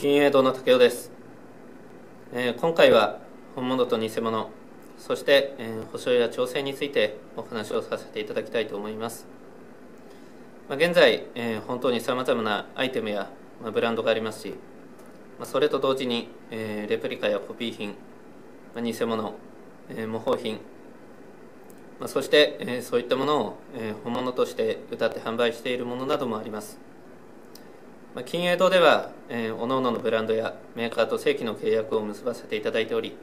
金栄堂の武雄です、えー、今回は本物と偽物。そして、えー、保証や調整についてお話をさせていただきたいと思います、まあ、現在、えー、本当にさまざまなアイテムや、まあ、ブランドがありますし、まあ、それと同時に、え、レプリカやコピー品、ま、偽物、え、模倣品ま、そして、え、そういったものを、え、本物として歌って販売しているものなどもあります、ま、金栄堂では、えー、各々のブランドやメーカーと正規の契約を結ばせていただいており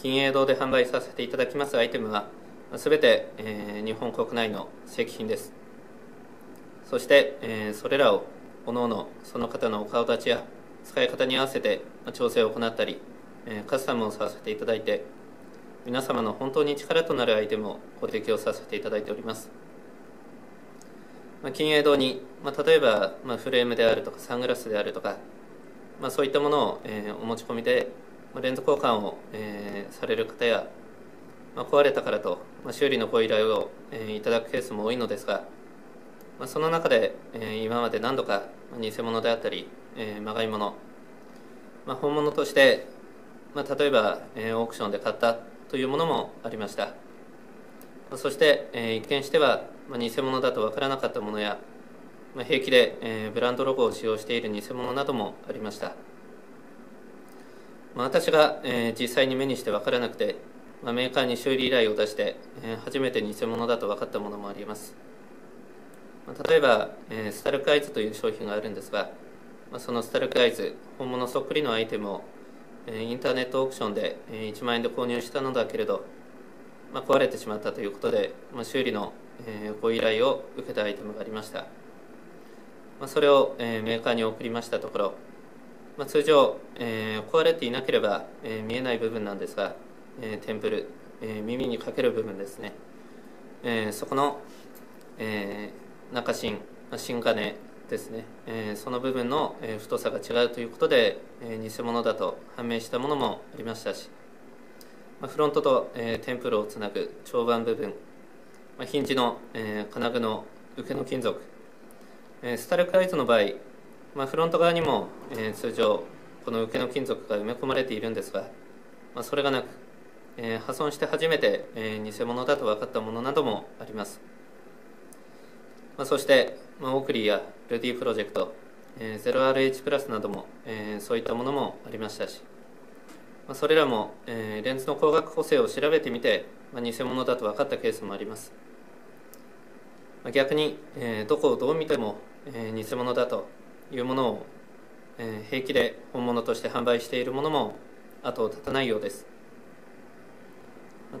金栄堂で販売させていただきますアイテムは、全て、えー、日本国内の正規品ですそして、えー、それらを各々その方のお顔立ちや使い方に合わせて調整を行ったり、えー、カスタムをさせていただいて皆様の本当に力となるアイテムをご提供させていただいております。まあ、金栄堂に、まあ、例えば、まあ、フレームであるとかサングラスであるとか、まあ、そういったものを、えー、お持ち込みで、まあ、レンズ交換を、えー、される方や、まあ、壊れたからと、まあ、修理のご依頼を、えー、いただくケースも多いのですが、まあ、その中で、えー、今まで何度か、偽物であったり、えー、まがい物、まあ、本物として、まあ、例えば、えー、オークションで買ったというものもありました。そして、えー、一見しては、まあ、偽物だと分からなかったものや、まあ、平気で、えー、ブランドロゴを使用している偽物などもありました、まあ、私が、えー、実際に目にして分からなくて、まあ、メーカーに修理依頼を出して、えー、初めて偽物だと分かったものもあります、まあ、例えば、えー、スタルクアイズという商品があるんですが、まあ、そのスタルクアイズ本物そっくりのアイテムをインターネットオークションで1万円で購入したのだけれど、まあ、壊れてしまったということで、まあ、修理のご依頼を受けたアイテムがありました、まあ、それをメーカーに送りましたところ、まあ、通常壊れていなければえ見えない部分なんですがえテンプルえ耳にかける部分ですね。えそこのえ中芯芯金ですね、えー、その部分の、え太さが違うということで、え偽物だと判明したものもありましたし、まあフロントと、えテンプルをつなぐ長板部分、まあヒンジの、え金具の受けの金属、えスタルクアイズの場合、まあフロント側にも、え通常この受けの金属が埋め込まれているんですが、まあそれがなく、え破損して初めて、え偽物だと分かったものなどもあります。まあ、そして、まあ、オークリーやルディプロジェクト、えー、0RH プラスなども、えー、そういったものもありましたし、まあ、それらも、えー、レンズの光学補正を調べてみて、まあ、偽物だと分かったケースもあります、逆に、えー、どこをどう見ても、えー、偽物だというものを、えー、平気で本物として販売しているものも後を絶たないようです、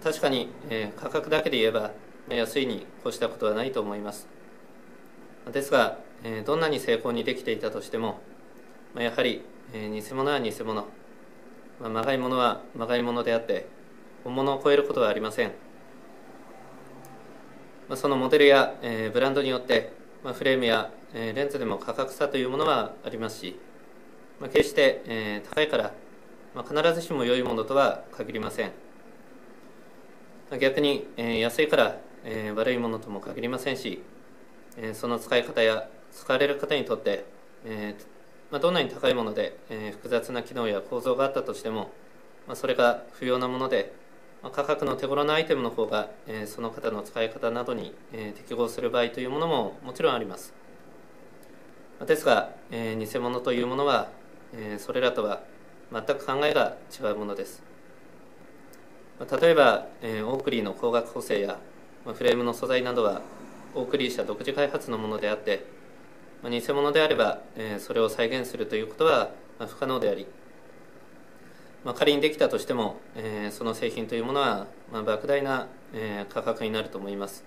確かに、えー、価格だけで言えば安いに越したことはないと思います。ですが、えどんなに成功にできていたとしても、まやはり、え偽物は偽物、ままがいものはまがいものであって本物を超えることはありません、まあそのモデルや、えブランドによって、まあフレームや、えレンズでも価格差というものはありますし、まあ決して、え高いから、まあ必ずしも良いものとは限りません。逆に、え安いから、え悪いものとも限りませんしえその使い方や使われる方にとって、えまあ、どんなに高いもので、え複雑な機能や構造があったとしても、まあ、それが不要なもので、価格の手頃なアイテムの方が、えその方の使い方などに、え適合する場合というものももちろんあります。ですが、え偽物というものは、えそれらとは全く考えが違うものです。例えば、えオークリーの光学補正やフレームの素材などはオークリー社独自開発のものであって、偽物であれば、えー、それを再現するということは、不可能であり、まあ、仮にできたとしても、えー、その製品というものは、まあ、莫大な、えー、価格になると思います、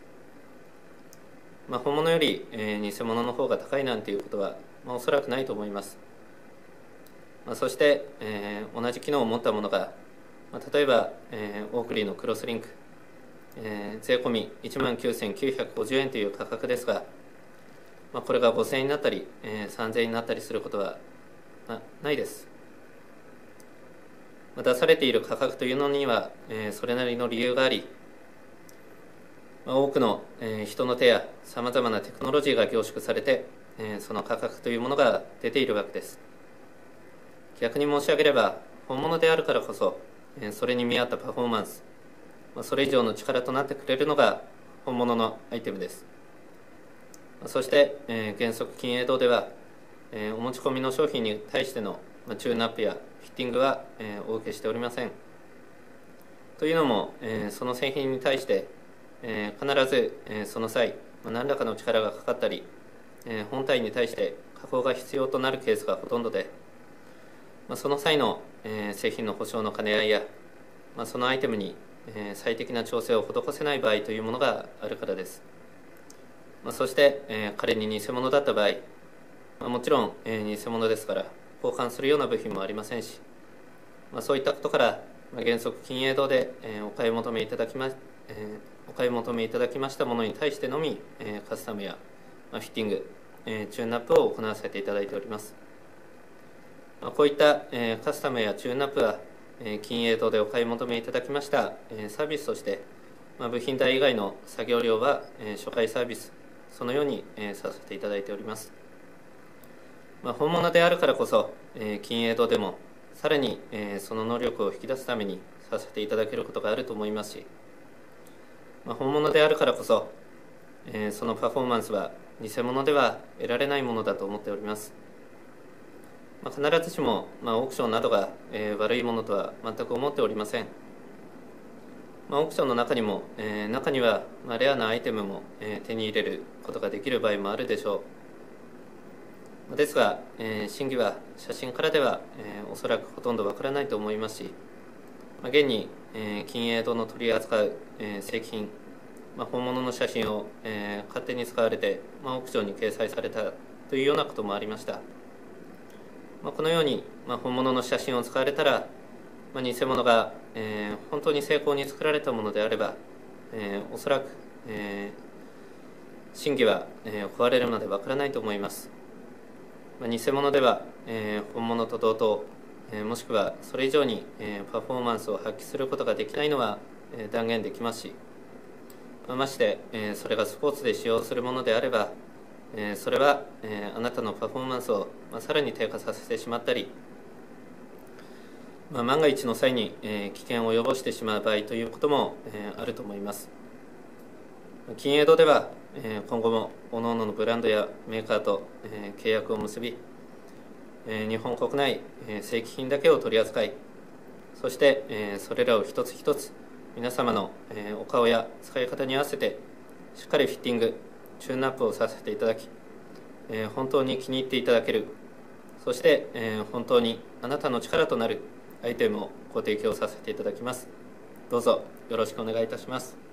まあ、本物より、えー、偽物の方が高いなんていうことは、まあ、おそらくないと思います、まあ、そして、えー、同じ機能を持ったものが、まあ、例えば、えー、オークリーのクロスリンクえー、税込み1万9950円という価格ですが、まあ、これが5000円になったり、えー、3000円になったりすることは、まあないです、出されている価格というのには、え、それなりの理由があり、ま、多くの、え、人の手やさまざまなテクノロジーが凝縮されて、え、その価格というものが出ているわけです、逆に申し上げれば本物であるからこそえそれに見合ったパフォーマンスまそれ以上の力となってくれるのが本物のアイテムです。そしてえ原則金営堂ではえお持ち込みの商品に対してのまあチューンアップやフィッティングはお受けしておりません。というのもその製品に対して必ずその際まあ何らかの力がかかったり本体に対して加工が必要となるケースがほとんどでまあその際の製品の保証の兼ね合いやまあそのアイテムに最適な調整を施せない場合というものがあるからです。まあそして仮に偽物だった場合まあもちろん偽物ですから交換するような部品もありませんしまそういったことからま原則金営堂でえお買い求めいただきまえお買い求めいただきましたものに対してのみえカスタムやフィッティングえチューンナップを行わせていただいております。まこういったえカスタムやチューンナップは金営堂でお買い求めいただきましたえサービスとしてま部品代以外の作業量はえ初回サービスそのようにえさせていただいております。まあ本物であるからこそ金営堂でもさらにその能力を引き出すためにさせていただけることがあると思いますしまあ本物であるからこそそのパフォーマンスは偽物では得られないものだと思っております。まあ、必ずしも、まあ、オークションなどが、えー、悪いものとは全く思っておりません、まあ、オークションの中にも、えー、中には、まあ、レアなアイテムも、えー、手に入れることができる場合もあるでしょう。ですが、えー、真偽は写真からでは、えー、おそらくほとんどわからないと思いますし、まあ、現に、えー、金営堂の取り扱う、えー、正規品、まあ、本物の写真を、えー、勝手に使われて、まあ、オークションに掲載されたというようなこともありました。まあ、このように、まあ、本物の写真を使われたら、まあ、偽物が、えー、本当に成功に作られたものであれば、えー、おそらく、えー、真偽は、えー、壊れるまでわからないと思います、まあ、偽物では、えー、本物と同等、えー、もしくはそれ以上に、えー、パフォーマンスを発揮することができないのは、えー、断言できますし、まあ、まして、えー、それがスポーツで使用するものであれば、えそれは、えあなたのパフォーマンスを、まあさらに低下させてしまったり、まあ、万が一の際に、え危険を及ぼしてしまう場合ということも、えあると思います。金融堂では、え今後も各々のブランドやメーカーと、え契約を結び、え日本国内、え正規品だけを取り扱いそして、えそれらを一つ一つ皆様の、えお顔や使い方に合わせてしっかりフィッティングチューンアップをさせていただき、え、本当に気に入っていただけるそして、え、本当にあなたの力となるアイテムをご提供させていただきます。どうぞよろしくお願いいたします。